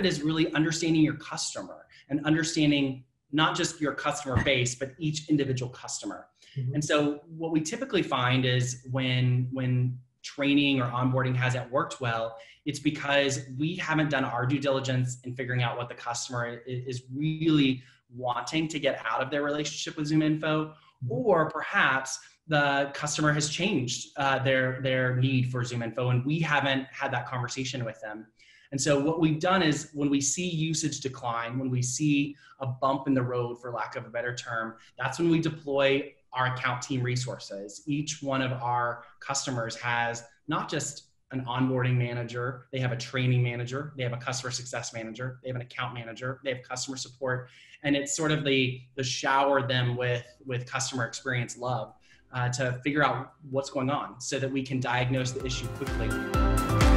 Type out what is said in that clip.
it is really understanding your customer and understanding not just your customer base, but each individual customer. Mm-hmm. And so what we typically find is when when training or onboarding hasn't worked well, it's because we haven't done our due diligence in figuring out what the customer is really wanting to get out of their relationship with ZoomInfo, mm-hmm. or perhaps the customer has changed uh, their their need for ZoomInfo, and we haven't had that conversation with them. And so what we've done is when we see usage decline, when we see a bump in the road, for lack of a better term, that's when we deploy our account team resources. Each one of our customers has not just an onboarding manager, they have a training manager, they have a customer success manager, they have an account manager, they have customer support, and it's sort of the the shower them with with customer experience love uh, to figure out what's going on so that we can diagnose the issue quickly.